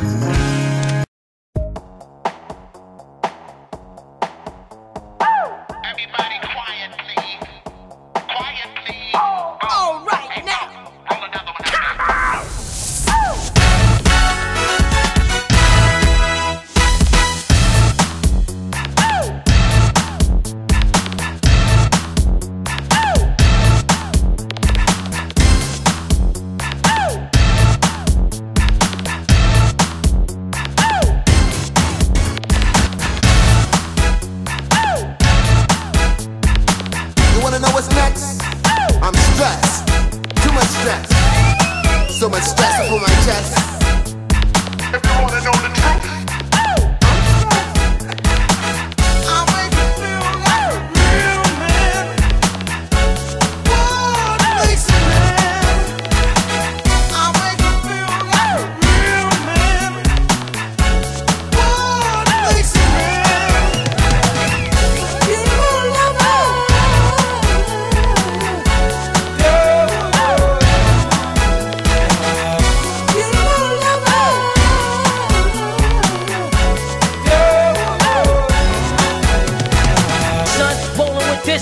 Everybody stress. So much stress up on my chest.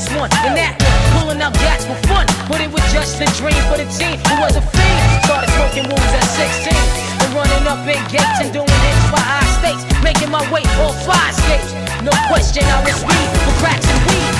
This one and that. Pulling up gats for fun. But it was just a dream for the team who was a fiend. Started smoking woods at 16. And running up in gates and doing hits for high stakes. Making my way all five states. No question, I was weed for cracks and weed.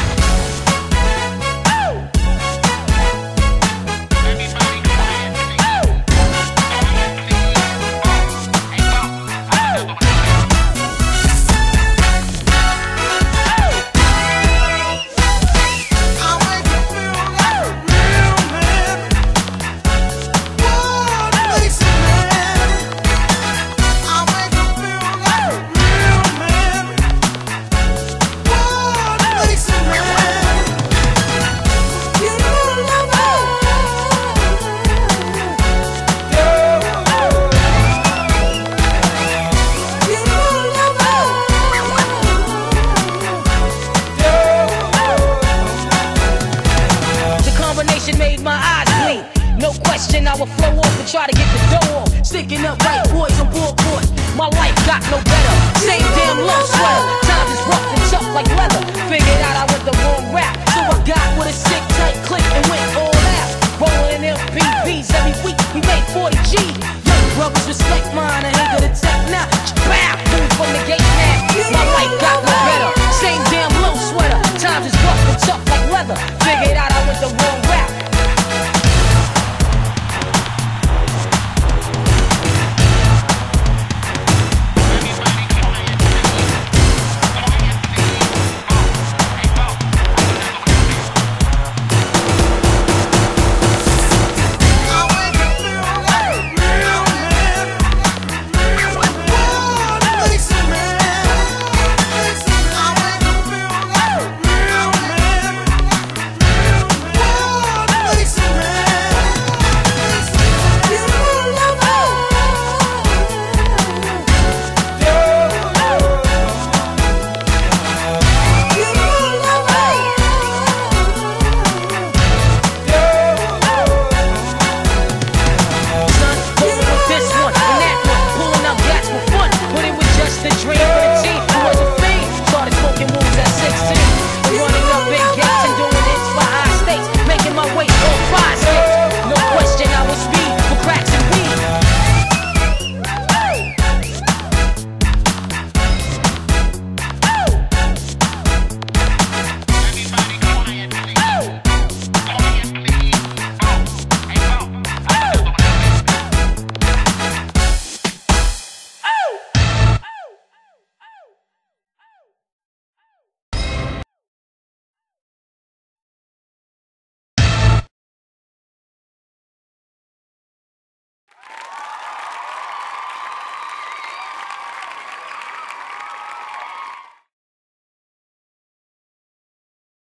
question, I will flow off and try to get the dough off. Sticking up white boys on board board. My life got no better. Same damn long sweater. Times is rough and tough like leather. Figured out I was the wrong rap. So I got with a sick tight click and went all out. Rolling LPBs every week. We made 40 G. Young brothers respect mine. I ain't gonna take now. bam, Move from the gate now. My life got no better. Same damn low sweater. Times is rough and tough like leather. Figured out I was the wrong